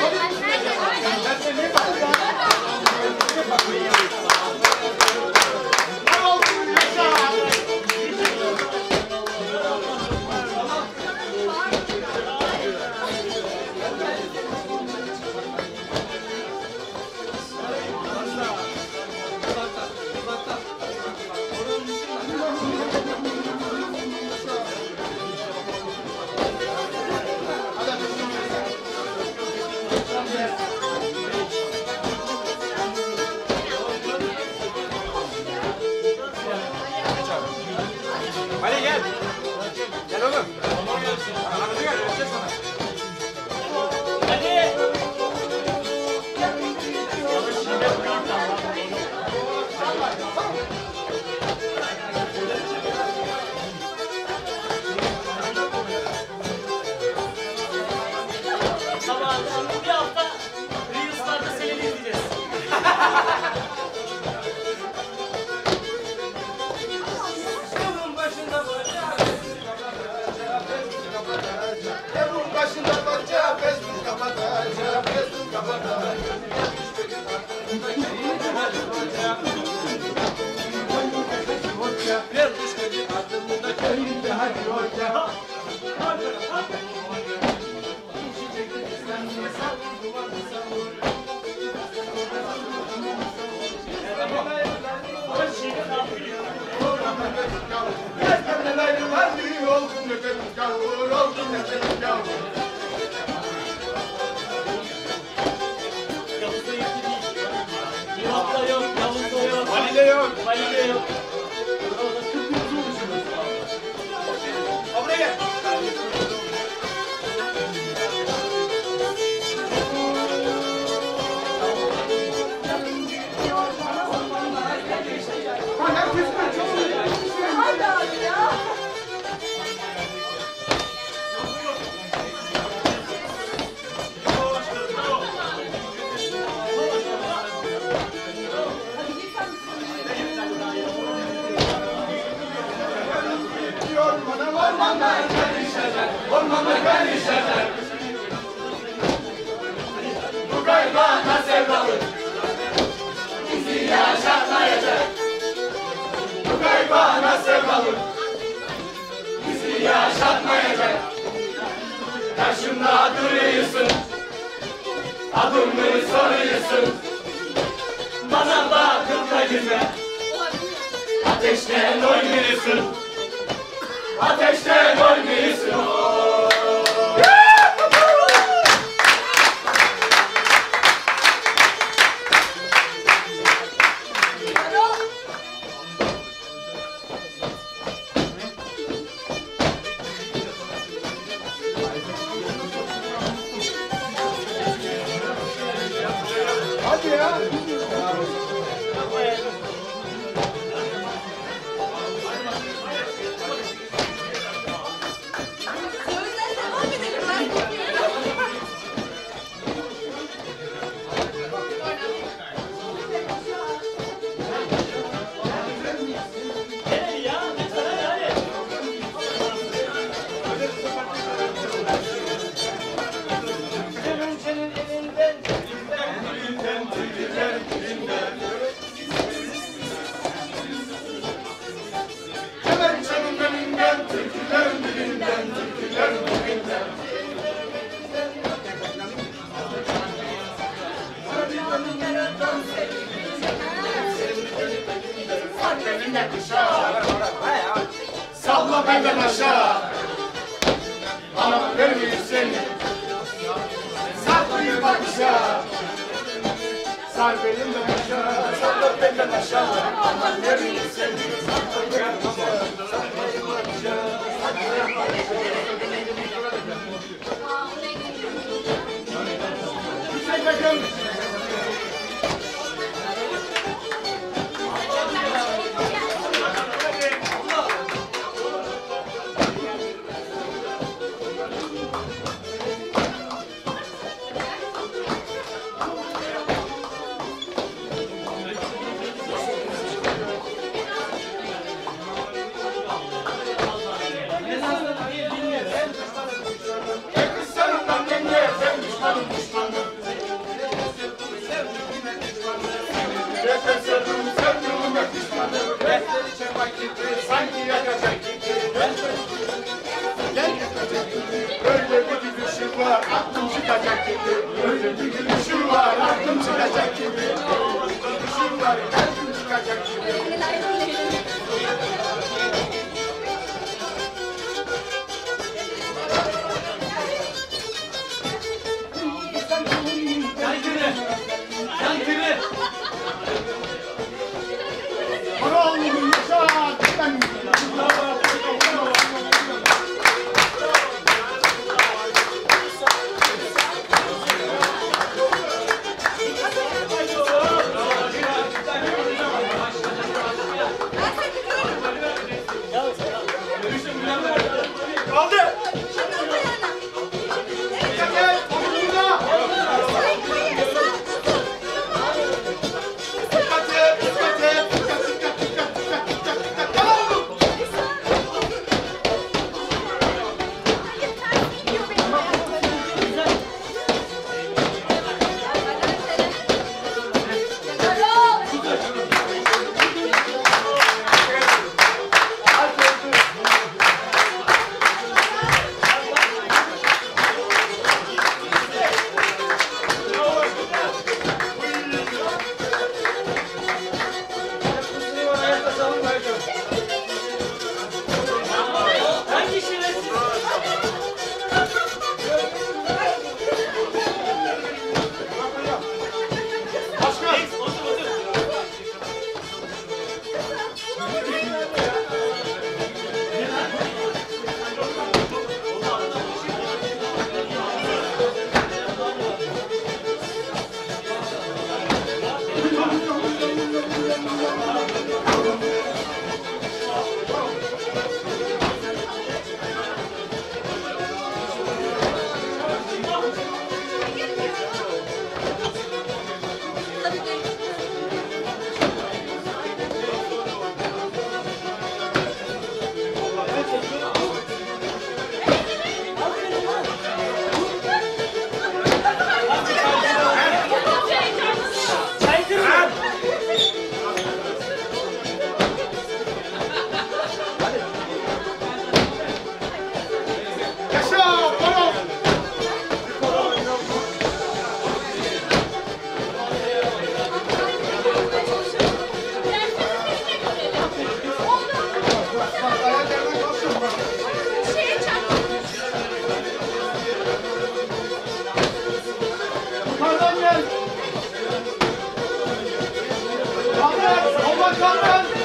Ali Tamam şimdi bir hafta seni izleyeceğiz. Yavuz'da yok değil. Nihat'ta yok, yok. Ali'de yok. Ali'de yok. Güzel, ateşten oynuyorsun. Ateşten ölmüyorsun. Benden aşağı. Anam vermiyor seni. Saklıyı bakışa. Sar belimden aşağı. Sakla benden aşağı. Aman nereye seni Saklıyı bakışa. Saklıyı bakışa Saklıyı bakışa Hüseyin Bey Yukarıdan gel. Kaldır, kollar